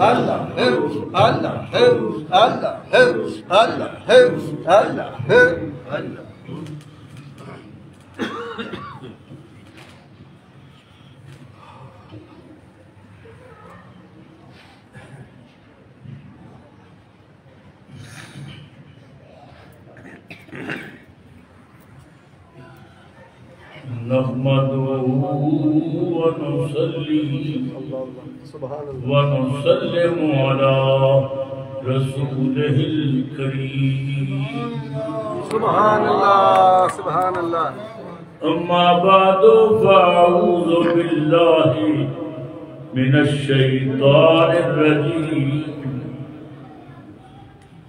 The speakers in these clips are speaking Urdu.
الله هو الله هو الله هو الله هو الله هو الله نحمده ونصلي ونسلم على رسوله الكريم. سبحان الله سبحان الله أما بعد فأعوذ بالله من الشيطان الرجيم.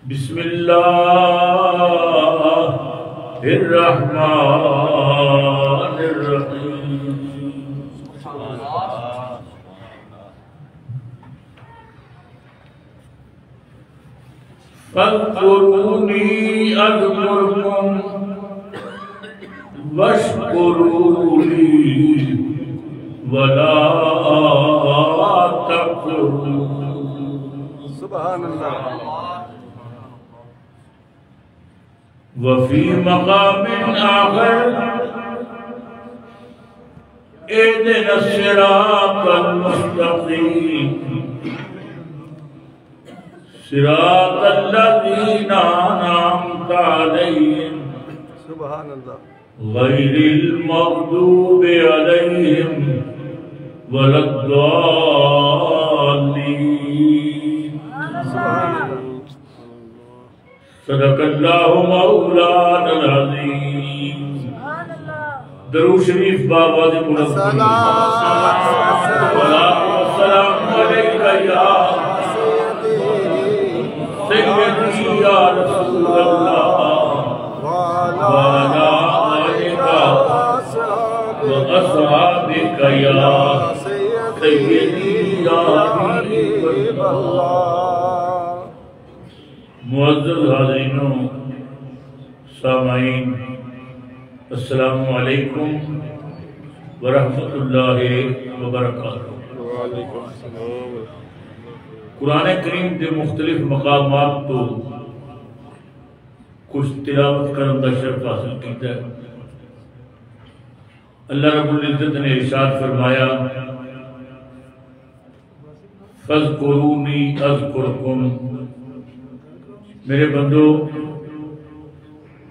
بسم الله الرحمن الرحيم. فاذكروني أذكركم واشكروا لي ولا تكفرون سبحان الله. وفي مقام آخر اهدنا الصراط المستقيم. صراط الذين أنعمت عليهم سبحان الله غير المغضوب عليهم ولا الضالين. صدق الله مولانا العظيم. درو شریف بابا دی مرد والسلام علیکہ یا معزز حاضرینوں سامعین السلام علیکم ورحمۃ اللہ وبرکاتہ۔ قرآن کریم کے مختلف مقامات تو کچھ تلاوت کرن کا شرف حاصل کیتا ہے۔ اللہ رب العزت نے ارشاد فرمایا فَذْكُرُونِي أَذْكُرْكُمْ میرے بندو،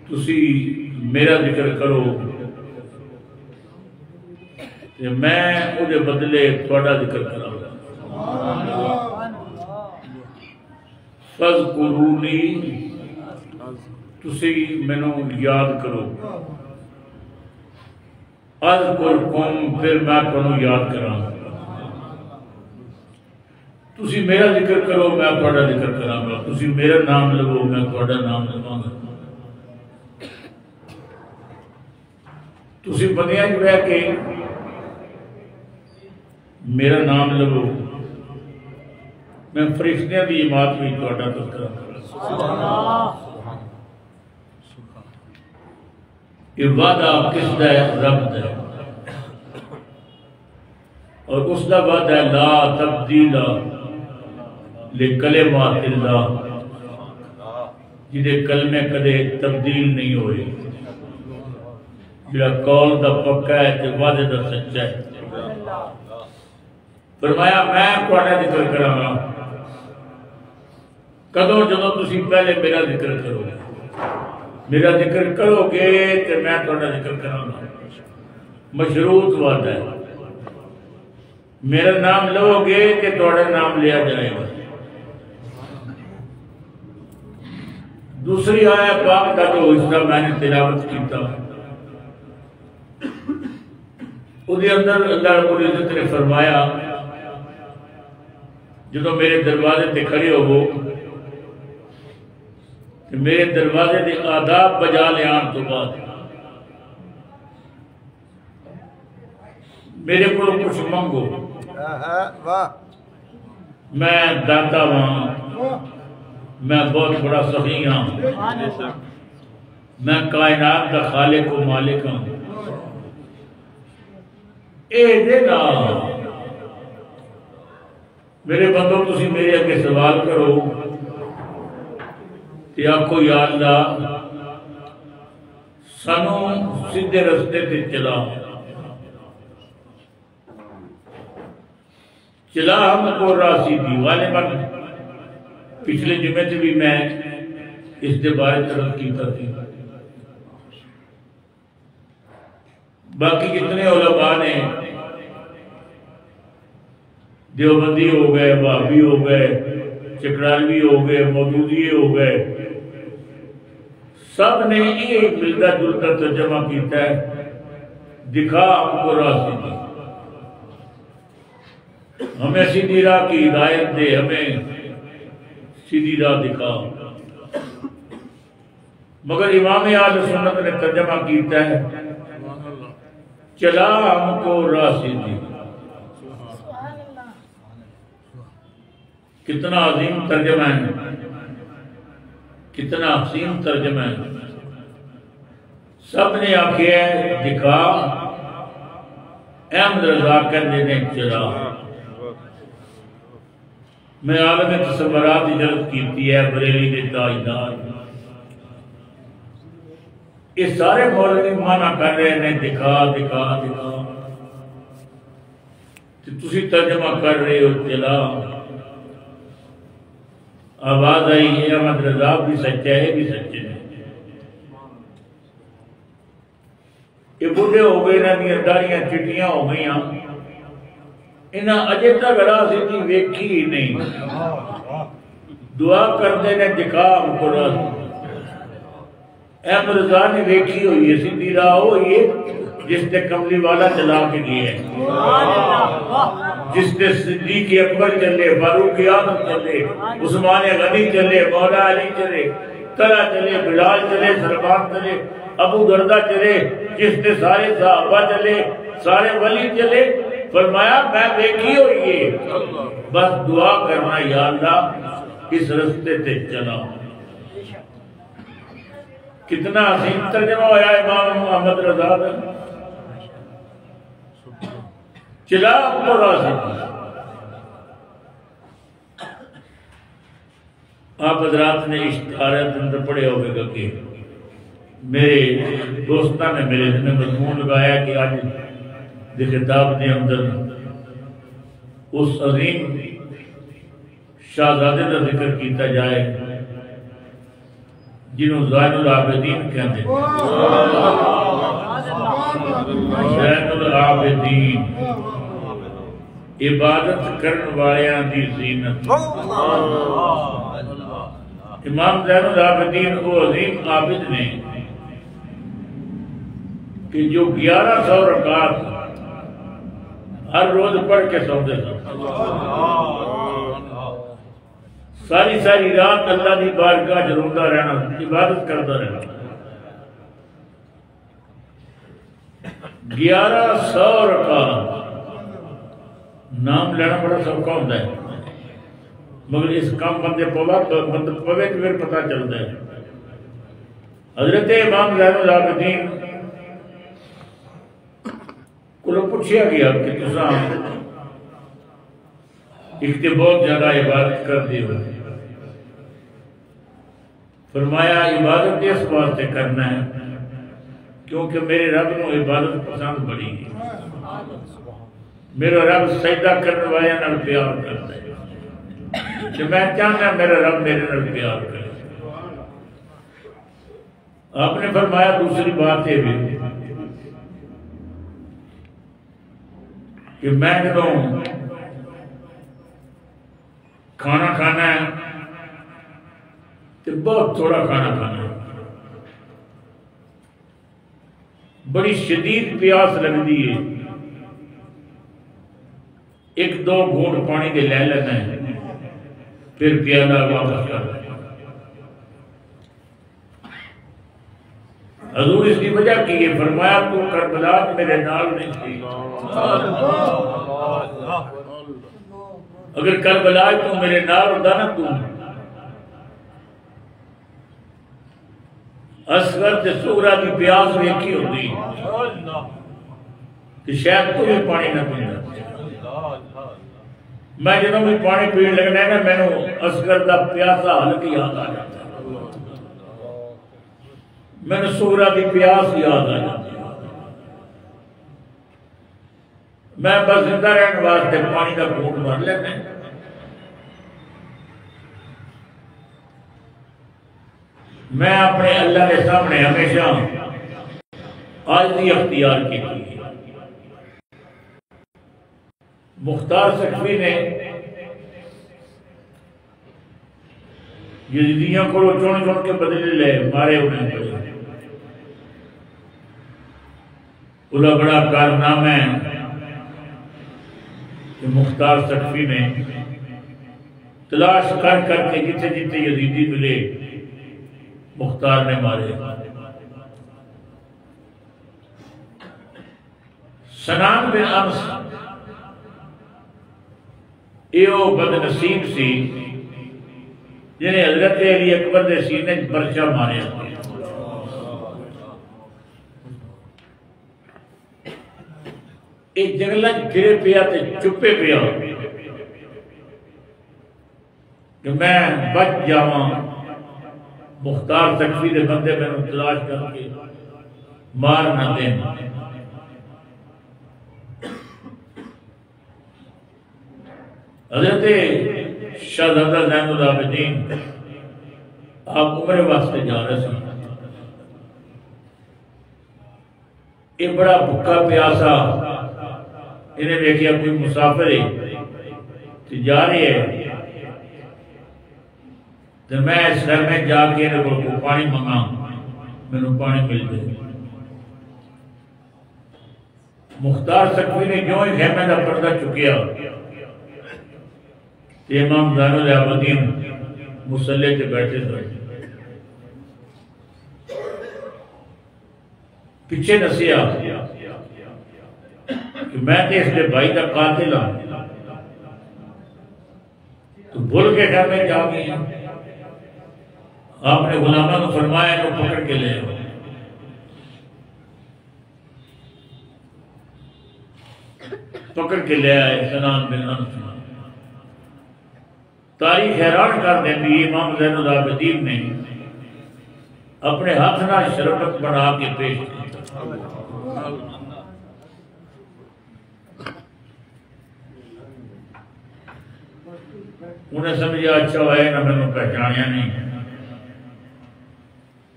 تسی میرا ذکر کرو تے میں او بدلے تھوڑا ذکر کراں۔ فَذْكُرُونِي تسی مینوں یاد کرو۔ اذکرکم، پھر میں تانوں یاد کراں۔ تسی میرا ذکر کرو، میں تھوڑا ذکر کراں گا۔ تسی میرا نام لو میں تھوڑا نام لواں گا۔ تسی بنیا جو ہے کہ میرا نام لو میں فرشتیاں دی جماعت بھی تھوڑا تذکرہ کراں یہ وعدہ کس دا ہے؟ رب دا ہے۔ اور اس دا وعدہ ہے، لا تبدیل لکلمات اللہ جنہیں کلمے کدے تبدیل نہیں ہوئے۔ جڑا قول دا پکا ہے تے وعدے دا سچا ہے۔ فرمایا، میں تھوڑا ذکر کراں۔ گا کدوں جدوں تسی پہلے میرا ذکر کرو گے؟ میرا ذکر کرو گے تو میں تھوڑا ذکر کراں گا۔ مشروط وعدہ ہے۔ میرا نام لو گے کہ تھوڑا نام لیا جائے گا۔ دوسری آیا پاک کا جو حصہ میں نے تلاوت کیتا۔ اس اندر اللہ رب العزت نے فرمایا جدو میرے دروازے تے کھڑے ہو میرے دروازے دے آداب بجا لے آن تو بعد۔ میرے کو کچھ منگو۔ میں داتا ہاں۔ میں بہت بڑا سخی ہاں۔ میں کائنات کا خالق و مالک ہوں اے دینا میرے بندوں تسی میرے اگے سوال کرو۔ کہ آکھو، یا اللہ سنو سیدھے رستے تے چلا۔ چلا ہم کو راسی دی والے بن۔ پچھلے جمعے سے بھی میں اس دے بارے طرف کی تھی۔ باقی جتنے علماء نے دیوبندی ہو گئے بابی ہو گئے چکرالوی ہو گئے مودودی ہو گئے، سب نے یہ ملتا جلتا ترجمہ کیتا ہے۔ دکھا ہم کو راسی دی۔ ہمیں سیدھی راہ کی ہدایت دے، ہمیں سیدھی راہ دکھا۔ مگر امام آل سنت نے ترجمہ کیتا ہے چلا ہم کو راہ سیدھی کتنا عظیم ترجمہ ہے۔ کتنا حسین ترجمہ ہے۔ سب نے آکھیا ہے، دکھا۔ احمد رضا کہنے نے چلا میں عالم تصورات اجازت کیتی ہے، بریلی نے تاجدار۔ یہ سارے مولوی مانا کر رہے ہیں، دکھا دکھا دکھا۔ کہ تسی ترجمہ کر رہے ہو چلا آواز آئی ہے احمد رضا بھی سچا ہے بھی سچے ہیں یہ بڑھے ہو گئے نا دیا داڑیاں چٹیاں ہو گئیاں۔ انہاں اجے تک راسی کی ویکھی ہی نہیں دعا کرتے نے دکھا ہم کو راسی احمد رضا نے ویکھی ہوئی ہے سیدھی راہ ہوئی ہے جس نے کملی والا چلا کے لیے جس نے صدیق اکبر چلے فاروق اعظم چلے عثمان غنی چلے مولا علی چلے طلح چلے بلال چلے سلمان چلے ابو دردہ چلے جس نے سارے صحابہ چلے سارے ولی چلے فرمایا، میں دیکھی ہوئی ہے۔ بس دعا کرنا یا اللہ، اس رستے تے چلا۔ کتنا عظیم ترجمہ ہوا امام محمد رضا کا چلا کو راضی آپ حضرات نے اشتہارت اندر پڑے ہوئے گا کہ میرے دوستہ نے میرے دن مضمون لگایا کہ آج دی خطاب نے اندر اس عظیم شہزادے کا ذکر کیتا جائے، جنہوں زائن العابدین کہتے ہیں۔ زائن العابدین، عبادت کرن والیاں دی زینت۔ امام زین العابدین وہ عظیم عابد نے کہ جو گیارہ سو رکعت ہر روز پڑھ کے سوتے تھے ساری ساری رات اللہ دی بارگاہ جروندہ رہنا، عبادت کرتا رہنا۔ گیارہ سو رکعت نام لینا بڑا سوکھا ہوتا ہے۔ مگر اس کام بندے پوا بندے پوے تو پھر پتہ چلتا ہے۔ حضرت امام زین العابدین کو پوچھا گیا کہ تسا ایک تے بہت زیادہ عبادت کر دی ہو۔ فرمایا، عبادت اس واسطے کرنا ہے کیونکہ میرے رب نو عبادت پسند بڑی ہے۔ میرا رب سجدہ کرنے والے نال پیار کرتا ہے۔ کہ میں چاہنا میرا رب میرے نال پیار کرے۔ آپ نے فرمایا، دوسری بات یہ بھی کہ میں جب کھانا کھانا ہے تو بہت تھوڑا کھانا کھانا ہے۔ بڑی شدید پیاس لگتی ہے۔ ایک دو گھونٹ پانی دے لے لینا ہے۔ پھر پیالہ واپس کر۔ حضور اس کی وجہ کی یہ فرمایا، تو کربلا میرے نال نہیں تھی۔ اگر کربلا تو میرے نال ہوتا نا تو۔ اصغر تے سغرا دی پیاس ویکھی ہوندی۔ کہ شاید تو بھی پانی نہ پینا میں جب بھی پانی پین لگنا ہے نا میں اصغر دا پیاسا ہلکی یاد آ جاتا۔ ہے میں نے سورا کی پیاس یاد آ جاتی میں بس زندہ رہنے واسطے پانی کا گھونٹ بھر لینا میں اپنے اللہ کے سامنے ہمیشہ آجزی اختیار کی مختار سکھوی نے یزیدیوں کو چون چون کے بدلے لے مارے انہیں۔ پڑے بڑا کارنامہ ہے کہ مختار سکھوی نے تلاش کر کر کے جتنے جتنے یزیدی ملے، مختار نے مارے۔ سنان بن امس ایو بد نصیب سی جنہیں حضرت علی اکبر دے سینے برچہ مارے۔ ایک جنگلہ گرے پیا تے چپے پیا۔ کہ میں بچ جاواں، مختار تکفی دے بندے میں تلاش کر کے مار نہ دیں۔ حضرت شہزادہ زین العابدین، آپ عمر واسطے جا رہے ہیں یہ بڑا بھکا پیاسا انہیں دیکھیا کوئی مسافر ہے تو جا رہی ہے۔ تو میں اس میں جا کے انہیں کو پانی منگا میں نے پانی مل مختار سکوی نے جو ہی خیمہ دا پردہ چکیا تو امام زین العابدین مسلح کے بیٹھے تھے پیچھے نسیا کہ میں تے اس کے بھائی کا قاتل ہوں تو بھول کے گھر میں جا گئی آپ نے غلامہ کو فرمایا تو پکڑ کے لے آؤ۔ پکڑ کے لے آئے سنان بن انس تاریخ حیران کر دیں بھی امام زین العابدین نے اپنے ہاتھ نہ شربت بنا کے پیش کی انہیں سمجھا اچھا ہے نہ میں نے پہچانیا نہیں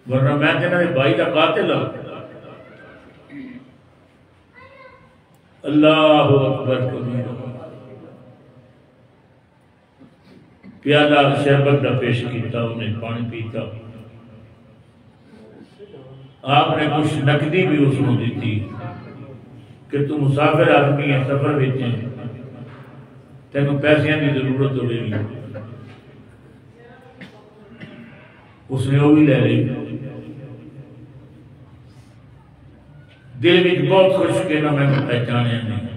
ورنہ میں کہنا تینا بھائی کا قاتل ہوں اللہ اکبر کبیر پیالہ شربت کا پیش کیتا انہیں پانی پیتا آپ نے کچھ نقدی بھی اس کو دیتی کہ تو مسافر آدمی ہے سفر بیچے تینوں پیسیاں کی ضرورت ہو رہی اس نے وہ بھی لے لی دل میں بہت خوش کے نہ میں پہچانے نہیں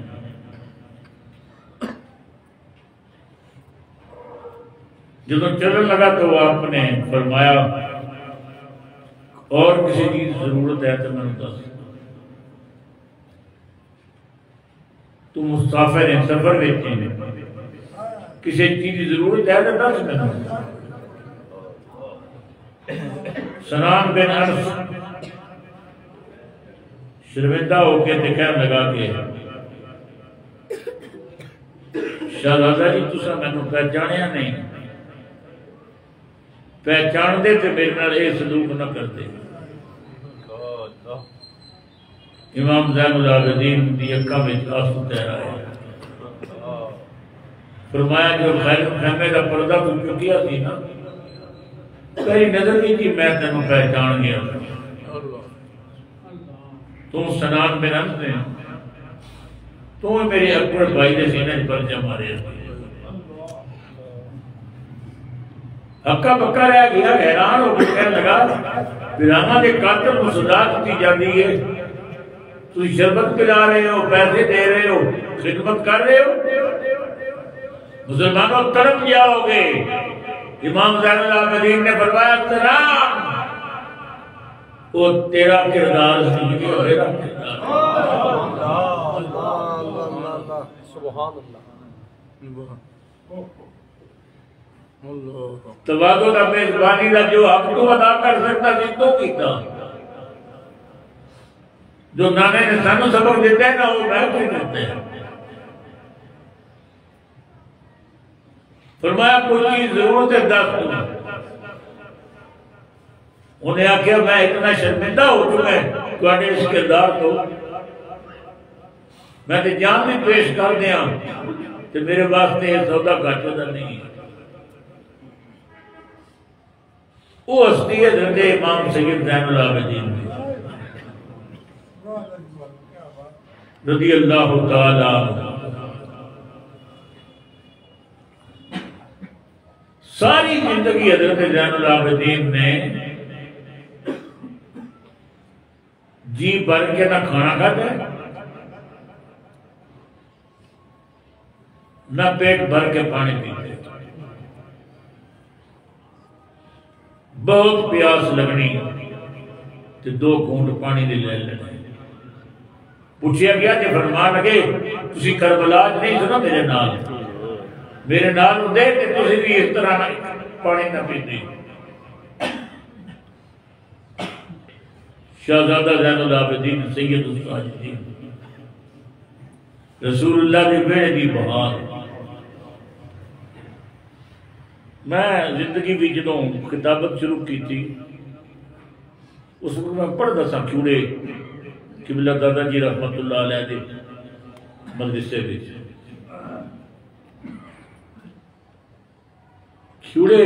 جب چلن لگا تو آپ نے فرمایا اور کسی چیز ضرورت ہے تو میں دس تو مسافر ہیں سفر بیٹھے ہیں کسی چیز کی ضرورت ہے تو دس میں سنان بن انس شرمندہ ہو کے دکھائیں لگا کے شہزادہ جی تسا مینو پہچانیا نہیں۔ پہچان دے تے میرے نال اے سلوک نہ کرتے۔ امام زین العابدین دی اکھاں وچ آنسو تیر آئے فرمایا جو خیر خیمے کا پردہ تو چکیا تھی نا تیری نظر کی تھی، میں تینوں پہچان گیا۔ تم سنان میں نمس دیں تم میری اکبر بھائی نے سینے پر جمع رہے ہکا پکا رہ گیا، حیران ہو کے کہنے لگا بیرانا کے قاتل کو صدا کی جاتی ہے۔ تو شربت پلا رہے ہو، پیسے دے رہے ہو، خدمت کر رہے ہو۔ مسلمانوں تڑپ جاؤ گے امام زین اللہ مدین نے فرمایا، سلام! وہ تیرا کردار زندگی اور میرا کردار سبحان اللہ توادو کا میزبانی کا جو حق تو ادا کر سکتا سی تو کیتا جو نانے نے سانو سبق دیتا ہے نا وہ میں کوئی دیتے ہیں۔ فرمایا کوئی چیز ضرورت ہے، دس انہیں آخیا میں اتنا شرمندہ ہو چکا ہے تھوڑے اس کردار تو۔ میں تو جان بھی پیش کر دیا تو میرے واسطے یہ سودا گھٹ ہوتا نہیں۔ ہے وہ ہستی ہے حضرت امام سید زین العابدین کی رضی اللہ تعالی عنہ ساری زندگی حضرت زین العابدین نے جی بھر کے نہ کھانا کھاتا ہے، نہ پیٹ بھر کے پانی پیتے بہت پیاس لگنی تو دو گھونٹ پانی دے لے لینے پوچھیا گیا جی، کہ فرما لگے، تسی کربلا نہیں سنا میرے نال۔ میرے نال ہوں دے کہ تسی بھی اس طرح نہ پانی نہ پیتے شہزادہ زین العابدین، سید الصاجدین رسول اللہ دی بیڑے دی بہار۔ میں زندگی بھی جدوں کتابت شروع کی تھی اس وقت میں پڑھتا سا کیوڑے، قبلہ دادا جی رحمت اللہ علیہ دے مدرسے وچ۔ کیوڑے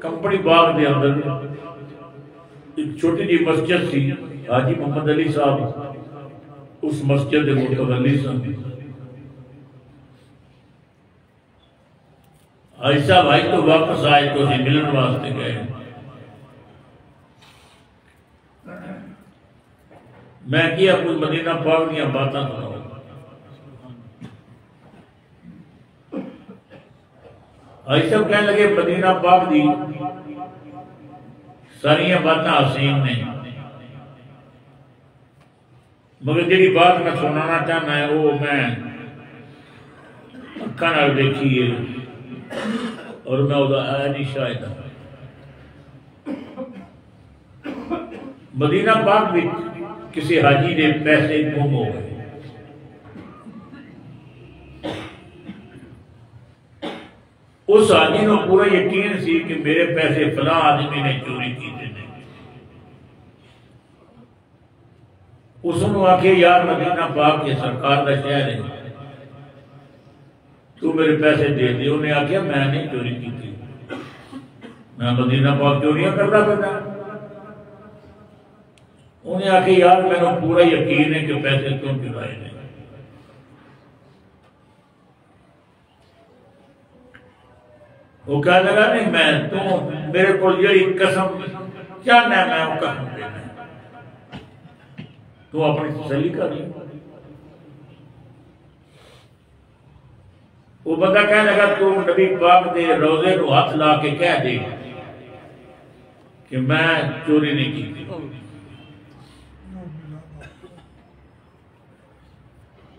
کمپنی باغ دے اندر ایک چھوٹی جی مسجد تھی حاجی محمد علی صاحب، اس مسجد دے متولی سن۔ حاجی صاحب آئی تو واپس آئے تو ہی ملن واسطے گئے۔ میں کیا کوئی مدینہ پاک دیا باتاں سناؤ حاجی کہنے لگے، مدینہ پاک دی ساری باتیں حسین نے۔ مگر جی بات میں سنانا چاہنا ہے، وہ میں اکھا نال دیکھی ہے اور میں وہ آیا نہیں شاید۔ مدینہ پاک بھی کسی حاجی نے پیسے گم ہو گئے۔ اس آدمی کو پورا یقین سی کہ میرے پیسے فلاں آدمی نے چوری کی تھے اس نے آخیا یار مدینہ پاک کے سرکار کا شہر ہے۔ تو میرے پیسے دے دے۔ انہیں آخیا میں نہیں چوری کی تھی میں مدینہ پاک چوریاں کرتا پتا انہیں آخیا یار میرا پورا یقین ہے کہ پیسے کیوں چرائے نہیں وہ کہا لگا، نہیں، میں تو میرے کو یہ قسم چاہنا ہے میں وہ قسم دینا تو اپنی تسلی کر لی۔ وہ بندہ کہنے لگا، تو نبی پاک دے روزے کو ہاتھ لا کے کہہ دے کہ میں چوری نہیں کی۔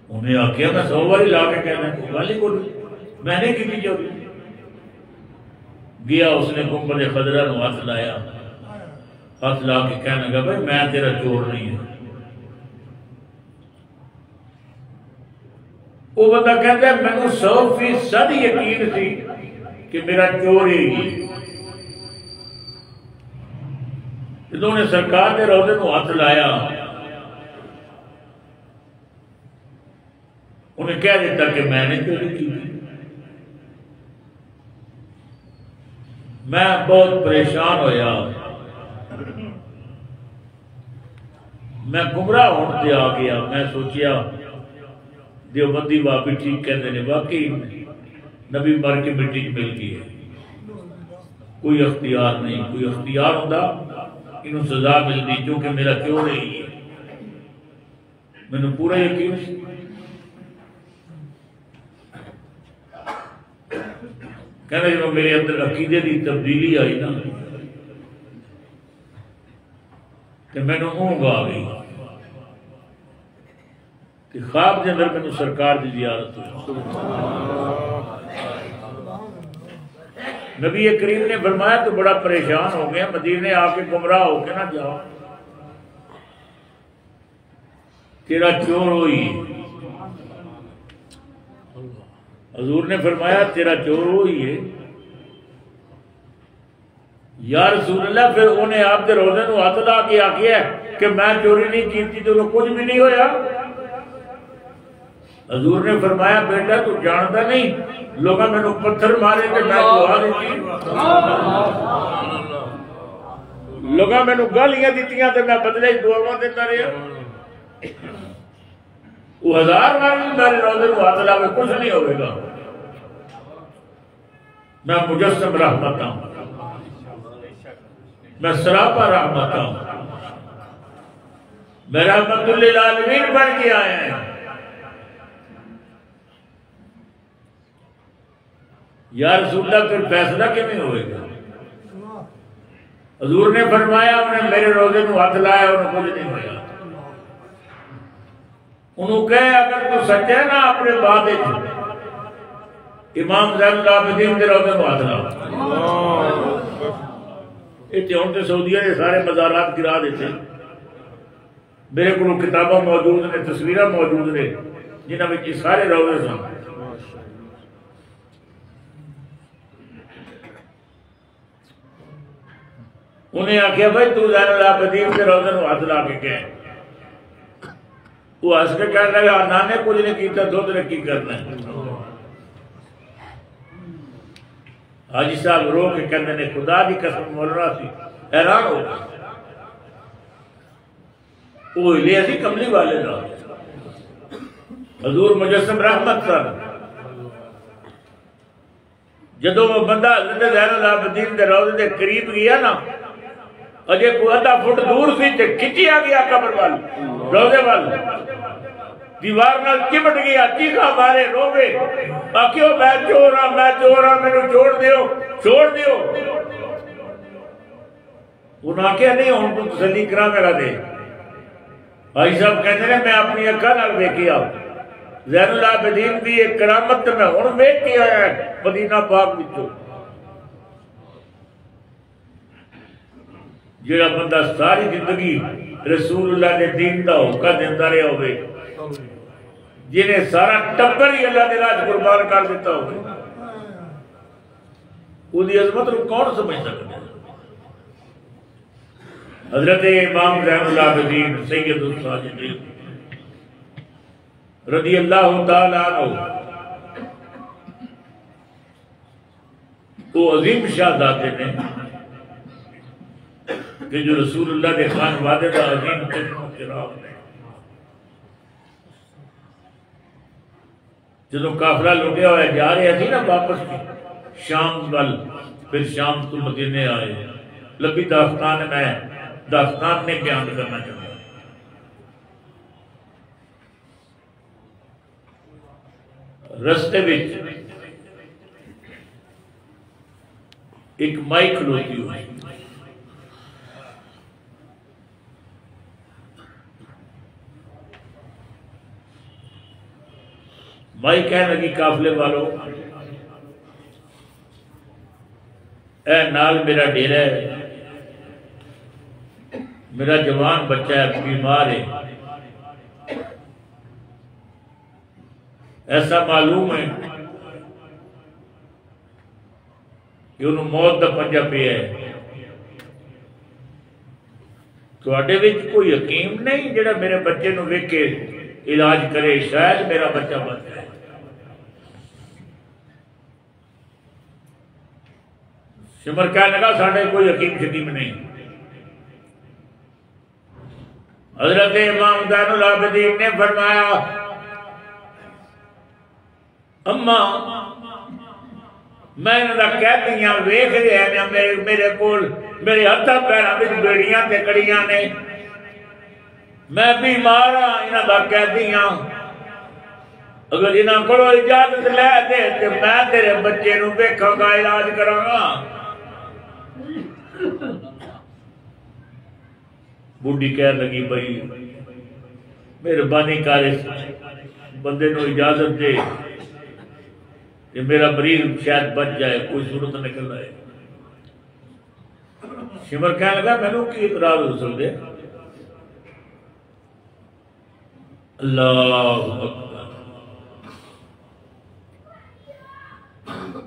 انہیں آکیا میں سو باری لا کے کہنا والی کو میں نے کی چوری۔ گیا اس نے گنبد خدرہ نو ہاتھ لایا۔ ہاتھ لا کے کہنے لگا، بھائی، میں تیرا چور نہیں ہوں۔ وہ بندہ کہتا ہے میں نے سو فیصد یقین سی کہ میرا چور ہی جدوں نے سرکار نے روزے نو ہاتھ لایا، انہیں کہہ دیتا کہ میں نے چوری کی تھی میں بہت پریشان ہویا۔ میں گمراہ ہونے دے آ گیا۔ میں سوچیا، دیوبندی واپی ٹھیک کہتے ہیں واقعی نبی مر کے مٹی مل گئی ہے۔ کوئی اختیار نہیں، کوئی اختیار ہوتا انہوں سزا ملتی کیونکہ میرا کیوں نہیں ہے؟ میں نے پورا یقین کہنا جب میرے اندر عقیدے دی تبدیلی آئی نا. کہ میں نے اونگ آ گئی کہ خواب دے اندر میں نے سرکار دی زیارت ہوئی۔ نبی کریم نے فرمایا تو بڑا پریشان ہو گیا، مدینے آ کے گمراہ ہو کے نہ جاؤ۔ تیرا چور ہوئی۔ حضور نے فرمایا، تیرا چور ہوئی ہے۔ یا رسول اللہ، پھر انہیں آپ کے روزے نو ہاتھ لا کے آخیا کہ میں چوری نہیں کی تو کچھ بھی نہیں ہویا۔ حضور نے فرمایا، بیٹا، تو جانتا نہیں۔ لوگ میں پتھر مارے تو میں دعا دیتی۔ لوگ میں گالیاں دیتی تو میں بدلے دعا دیتا رہا وہ ہزار بار میرے روزے کو ہاتھ لا کچھ نہیں ہوئے گا۔ میں مجسم رحمت ہوں۔ میں سراپا رحمت ہوں۔ میں رحمت للعالمین بن کے آیا ہیں یا رسول اللہ، پھر فیصلہ کیوں ہوئے گا؟ حضور نے فرمایا، انہیں میرے روزے کو ہاتھ لایا انہیں کچھ نہیں ہویا انہوں کہے اگر تو سچے نا اپنے بات امام زین اللہ بدین دے ہاتھ لاؤ اتنے ہوں تو سعودیہ کے سارے مزارات گرا دیتے۔ میرے کو کتاباں موجود نے تصویریں موجود نے جنہوں میں سارے روزے سن۔ انہیں آخیا بھائی تو زین اللہ بدین کے روزے کو ہاتھ لا کے کہیں وہ ہس کے کہنے لگا نانے کچھ نہیں کیتا دو نے کی کرنا ہے؟ حاجی صاحب رو کے کہنے نے خدا دی قسم مولنا سی، حیران ہو گیا وہ لے سی کملی والے دا حضور مجسم رحمت سن۔ جدو وہ بندہ حضرت زین العابدین دے روزے دے قریب گیا نا اجے کو ادھا فٹ دور سی تے کھچیا گیا قبر وال روزے وال۔ دیوار نال چمٹ گیا، چیخا مارے روے آکھیو، میں چور ہاں میں چور ہاں مینوں چھوڑ دیو چھوڑ دیو۔ انہاں کیا نہیں، ہوں تو تسلی کرا میرا دے۔ بھائی صاحب کہتے ہیں میں اپنی اکھا نال ویکھیا زین العابدین دی ایک کرامت میں ہن ویکھ کے آیا مدینہ پاک وچوں۔ جڑا بندہ ساری زندگی رسول اللہ نے دین دا ہوکا دیندا رہیا ہوئے جنہیں سارا ٹبر ہی اللہ نے راج قربان کر دیتا ہوئے وہ دی عظمت رو کون سمجھ سکتے ہیں حضرت امام رحم اللہ بدین سید الساجدین، رضی اللہ تعالیٰ عنہ، وہ عظیم شہزادے نے کہ جو رسول اللہ کے خان وعدے دا عظیم قسم چراغ نے جدو کافرہ لٹیا ہوا جا رہے تھی نا واپس شام وال پھر شام تو مدینے آئے۔ لبی داستان میں، داستان نے بیان کرنا چاہتا رستے وچ ایک مائی کھلوتی ہوئی۔ مائی کہنے لگی قافلے والو اے نال میرا ڈیرا ہے، میرا جوان بچہ ہے، بیمار ہے۔ ایسا معلوم ہے کہ انہوں موت دا پنجا پہ ہے۔ تو اڈے وچ کوئی حکیم نہیں جڑا میرے بچے نو ویکھ کے علاج کرے، شاید میرا بچہ بچ جائے۔ سمر کہنے لگا ساڑھے کوئی حکیم شکیم نہیں۔ حضرت امام دین العابدین نے فرمایا، اما، میں انہوں کہہ دیا ویخ رہے ہیں میرے میرے کول، میرے ہتھا پیرا میں بیڑیاں تے کڑیاں نے۔ میں بیمار ہاں انہوں کا کہہ دیا اگر انہوں کو اجازت لے دے تو میں تیرے بچے نو ویکھاں گا، علاج کراں گا۔ بوڑھی کہہ لگی بھائی، مہربانی کر بندے نو اجازت دے کہ میرا مریض شاید بچ جائے، کوئی صورت نکل رہے شمر کہنے لگا، میں نے کی اعتراض رسول دے اللہ اکبر۔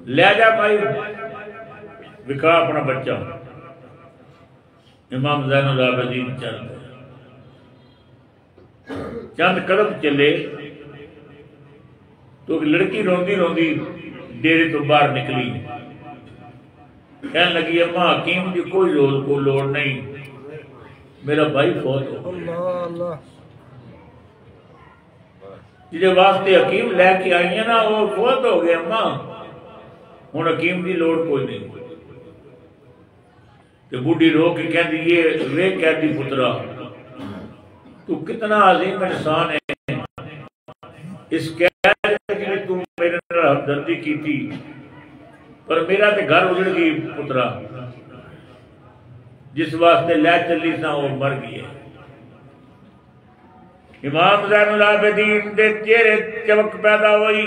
لے جا بھائی وکا اپنا بچہ۔ امام زین العابدین چند چند قدم چلے تو ایک لڑکی روندی روندی ڈیرے تو باہر نکلی۔ کہنے لگی اما حکیم کی کوئی روز کو لوڑ نہیں۔ میرا بھائی فوت ہو اللہ جی واسطے حکیم لے کے آئی ہیں نا وہ فوت ہو گیا اما۔ ہوں حکیم کی لوڑ کوئی نہیں۔ تو بوڑھی رو کے کہہ دی یہ رے کہہ دی پترا۔ تو کتنا عظیم انسان ہے۔ اس قید کہ تم میرے نال ہمدردی کی تھی پر میرا تے گھر اجڑ گئی پترا۔ جس واسطے لے چلی سا وہ مر گئی ہے۔ امام زین العابدین دے چہرے چمک پیدا ہوئی۔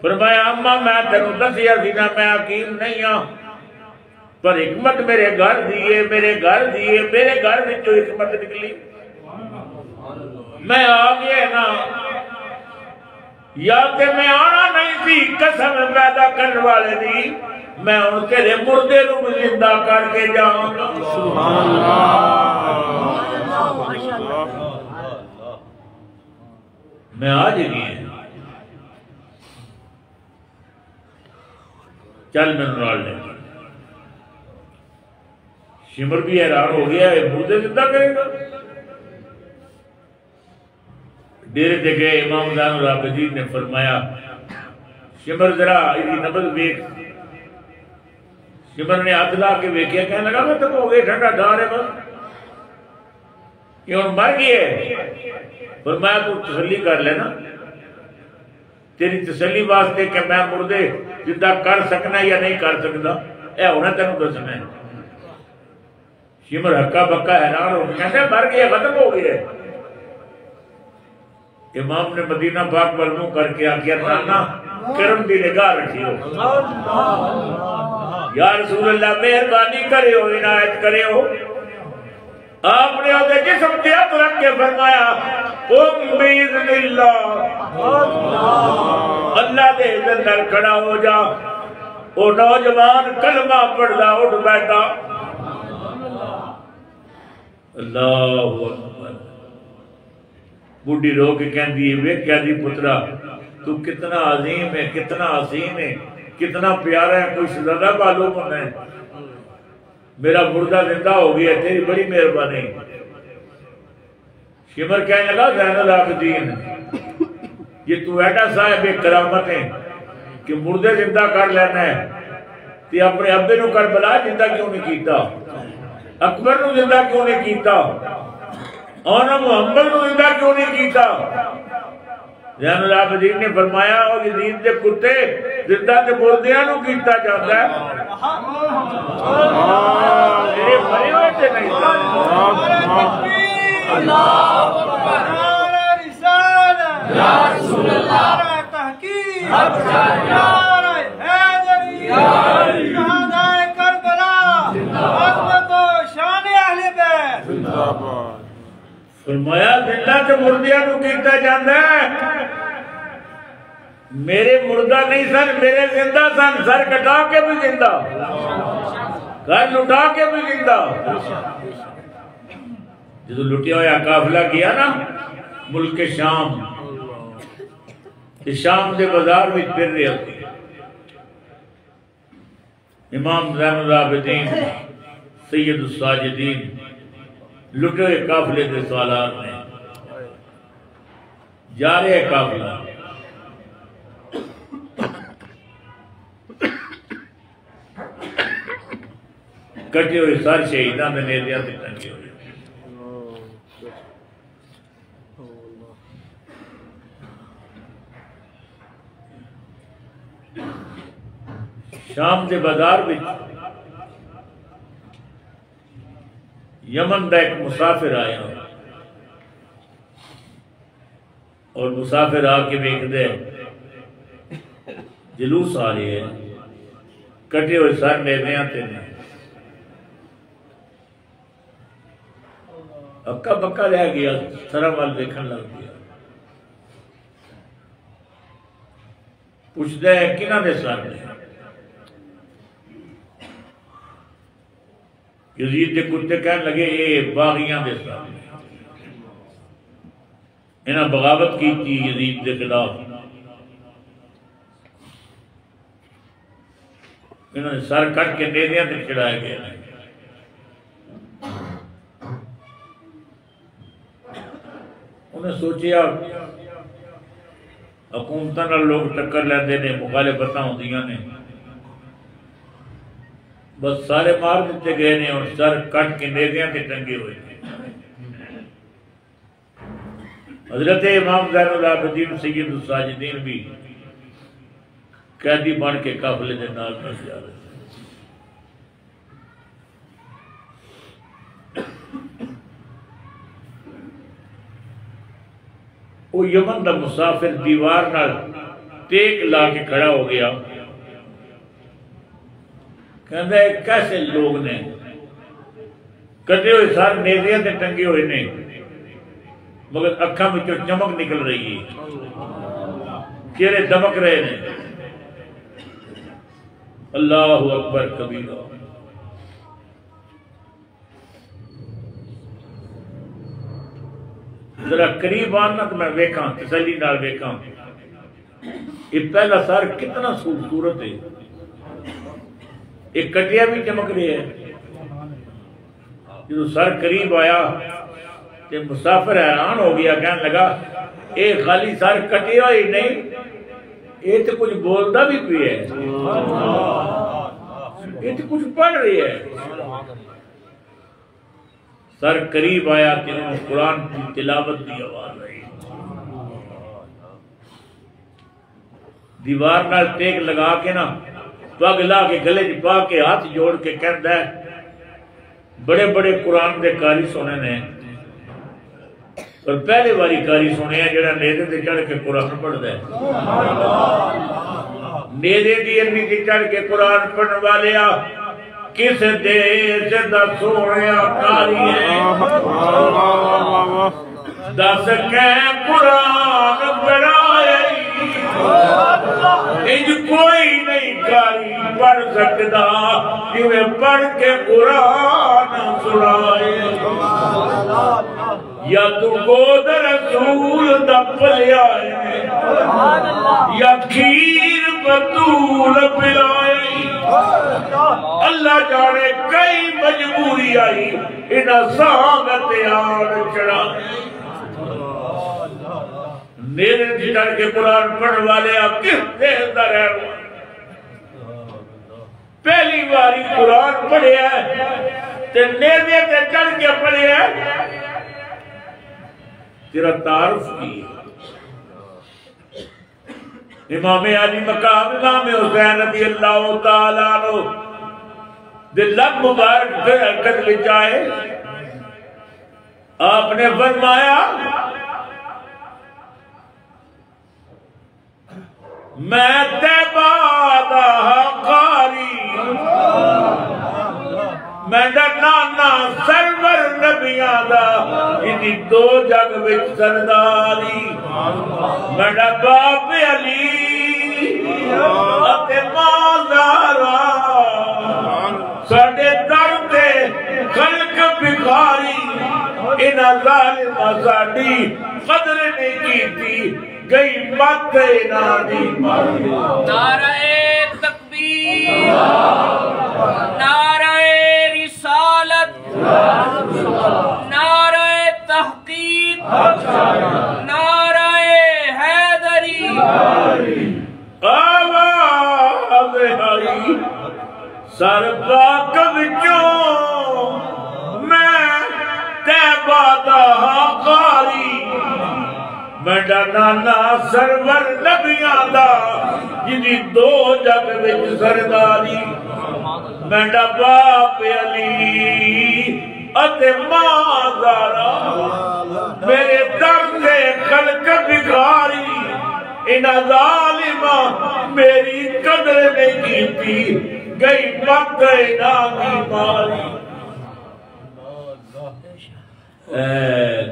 فرمایا، اما میں تینوں دسیا سی نا، میں حکیم نہیں ہاں۔ پر حکمت میرے گھر دیے میرے گھر دیے میرے گھر وچوں حکمت نکلی۔ میں آ گیا نا، یا کہ میں آنا نہیں تھی قسم پیدا کرنے والے دی۔ میں ان کے لیے مردے نو بھی زندہ کر کے جاؤں۔ گا میں آج گئی چل میں نال لے شمر بھی حیران ہو گیا ہے مردے زندہ کرے گا۔ ڈیرے دے گئے امام زان العابدین نے فرمایا، شمر ذرا ایدی نبض ویک شمر نے ہاتھ لا کے ویکیا کہنے لگا، میں تو ہو گئے ٹھنڈا ڈار ہے بس۔ یہ ہوں مر گئے فرمایا، تو تسلی کر لینا۔ تیری تسلی واسطے کہ میں مردے زندہ کر سکنا یا نہیں کر سکتا؟ اے، ہونا تینوں دسنا ہے۔ شمر ہکا بکا حیران ہو کہتے مر گیا، ختم ہو گیا امام نے مدینہ پاک پر منہ کر کے آکیا نانا، کرم دی نگاہ رکھی ہو۔ یا رسول اللہ، مہربانی کرے ہو، عنایت کرے ہو۔ آپ نے ہوتے جسم کے ہاتھ رکھ کے فرمایا امید اللہ۔ اللہ دے اندر کھڑا ہو جا۔ وہ نوجوان کلمہ پڑھدا اٹھ بیٹھا۔ اللہ اکبر۔ بوڑھی رو کے کہندی ہے ویک کہہ دی جی پترا، تو کتنا عظیم ہے، کتنا عظیم ہے، کتنا پیارا ہے، کوئی زیادہ معلوم ہونا ہے۔ میرا مردہ زندہ ہو گیا، تیری بڑی مہربانی۔ شمر کہنے لگا، زین العابدین، یہ تو ایٹا صاحب ایک کرامت ہے کہ مردے زندہ کر لینا ہے۔ تے اپنے ابے نو کربلا زندہ کیوں نہیں کیتا؟ اکبر نو زندہ کیوں نہیں کیتا اور محمد نو زندہ کیوں نہیں کیتا زین العابدین نے فرمایا اور یزید دے کتے زندہ تے مردیاں نو کیتا جاتا ہے میرے بھائی ہوئے تے نہیں اللہ اکبر یا رسول اللہ تحقیق یا حیدری یا فرمایا زندہ تے مردیاں نو کیتا جاتا ہے۔ میرے مردہ نہیں سن، میرے زندہ سن، سر کٹا کے بھی زندہ۔ گھر لٹا کے بھی زندہ۔ جدو لٹیا ہوا قافلہ کیا نا؟ ملک شام۔ شام دے بازار میں پھر رہے ہوتے امام زین العابدین، سید الساجدین۔ لٹے ہوئے قافلے کے سوالات میں جا رہے قافلہ۔ کٹے ہوئے سر شہیدہ میں نیلیاں سے ٹنگے ہوئے۔ شام دے بازار میں یمن دا ایک مسافر آیا۔ اور مسافر آ کے ویک دے جلوس آ رہے ہیں۔ کٹے ہوئے سر نیویاں تے نے۔ اکا بکا لے گیا، سرا وال دیکھن لگ گیا۔ پوچھتا ہے کنہ دے سر نے یزید دے کتے کہنے لگے، اے باغیاں دے سر انہاں بغاوت کی تھی یزید دے خلاف۔ انہوں نے سر کٹ کے نیدیاں تے چڑھائے گئے ہیں۔ انہیں سوچیا، حکومتاں نال لوگ ٹکر لیندے نے، مخالفتاں ہوندیاں نے۔ بس سارے مار دیتے گئے نے اور سر کٹ کے نیدیاں تے ٹنگے ہوئے نے۔ حضرت امام زین العابدین سید الساجدین بھی قیدی بن کے قافلے دے نال پس جا رہے وہ یمن دا مسافر دیوار نال ٹیک لا کے کھڑا ہو گیا۔ کہندا ہے کیسے لوگ نے؟ کٹے ہوئے سار نیزیاں تے ٹنگے ہوئے نے۔ مگر اکھاں وچوں چمک نکل رہی ہے۔ چہرے دمک رہے نے؟ اللہ اکبر کبیرہ۔ ذرا قریب آنا تو میں ویکھاں، تسلی نال ویکھاں۔ یہ پہلا سر کتنا خوبصورت ہے۔ ایک کٹیا بھی چمک رہی ہے۔ جو سر قریب آیا کہ مسافر حیران ہو گیا کہنے لگا، اے خالی سر کٹیا ہی نہیں یہ تو کچھ بولتا بھی پی ہے۔ یہ تو کچھ پڑھ رہی ہے۔ سر قریب آیا کہ قرآن کی تلاوت کی آواز آئی۔ دیوار نال ٹیک لگا کے نا پگ لا کے گلے چ پا کے ہاتھ جوڑ کے کہندا ہے، بڑے بڑے قرآن دے کاری سونے نے۔ اور پہلے باری کاری سنے ہیں جڑا نیدے تے چڑھ کے قرآن پڑھدا ہے۔ نیدے دی ارمی تے چڑھ کے قرآن پڑھن والے آ، کس دیش دا سونیا کاری ہے۔ دس کے قرآن بنائے۔ انج کوئی نہیں کاری، پڑھ سکتا، جویں پڑھ کے قرآن سنائے۔ یا تو گود رسول دا پلیا ہے یا کھیر بطول پلائے۔ اللہ جانے کئی مجبوری آئی انہا سانگت آن چڑھا میرے جڑ کے قرآن پڑھ والے آپ کس دیر دا رہ رہا پہلی باری قرآن پڑھے ہے تے نیزے تے چڑھ کے پڑھے ہے تیرا تعارف کی ہے؟ امام علی مقام، امام حسین رضی اللہ تعالیٰ عنہ دل لب مبارک پھر حرکت لے جائے آپ نے فرمایا میں تیبادہ قاری میں نانا سرور نبیاں دا انہی دو جگ وچ سرداری۔ میں باپ علی اتے مازارا ساڑے درد خلق بکھاری انہا ظالم ساڑی قدر نہیں کی تھی گئی مت انہا دی ماری نعرہ تکبیر نعرہ رسالت نعرہ تحقیق نعرہ حیدری۔ آواز آئی سر پاک وچوں میں قاری میں نانا سرور نبیاں دا جنی دو جگ وچ سرداری میں باپ علی اتے ماں زارا میرے درد خلق بگاری انہاں ظالمہ میری قدر نہیں کیتی گئی مت انہاں کی ماری اے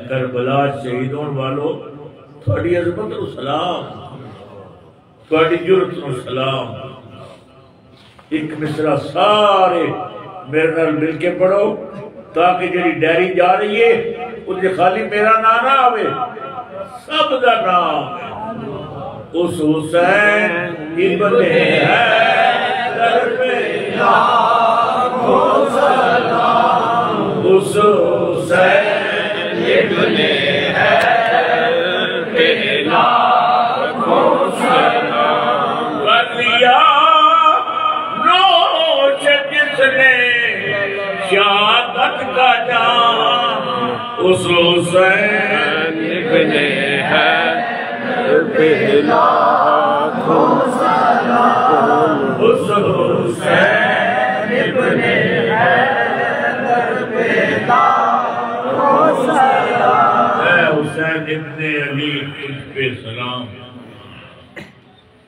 کربلا شہیدوں والو تھوڑی عظمت و سلام، تھوڑی جرت و سلام۔ ایک مصرہ سارے میرے نال مل کے پڑھو، تاکہ جڑی ڈیری جا رہی ہے اس سے خالی میرا نام نہ آوے، سب دا نام۔ اس حسین ابن حیدر پہ۔ لاکھوں سلام اس حسین جس نے شہادت کا جام اس حسین ابن حیدر پہ لاکھوں سلام اس حسین ابن حیدر پہ لاکھوں سلام اے حسین ابن علی تجھ پہ سلام۔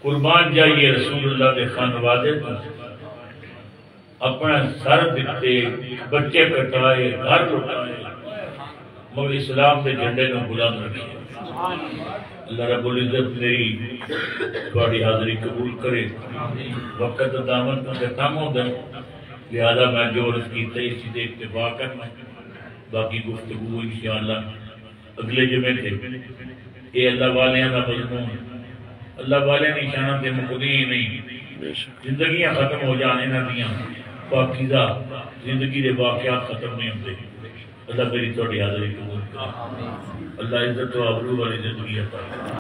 قربان جائیے رسول اللہ کے خانوادے پر اپنا سر دیتے بچے کٹائے گھر لٹائے مگر اسلام کے جھنڈے میں بلند رکھے۔ اللہ رب العزت میری تھوڑی حاضری قبول کرے۔ وقت دامن کا کم ہو گئے لہذا میں جو عرض کیتا ہے اسی دے اتفاق کرنا۔ باقی گفتگو انشاءاللہ اگلے جمعے تھے یہ اللہ والے کا مضمون۔ اللہ والے نشانہ تے مقدی نہیں۔ زندگیاں ختم ہو جانے نہ دیاں۔ پاکیزہ زندگی دے واقعات ختم نہیں ہوتے۔ اللہ میری تھوڑی حاضری قبول کرے۔ اللہ عزت و عبرو والی زندگی عطا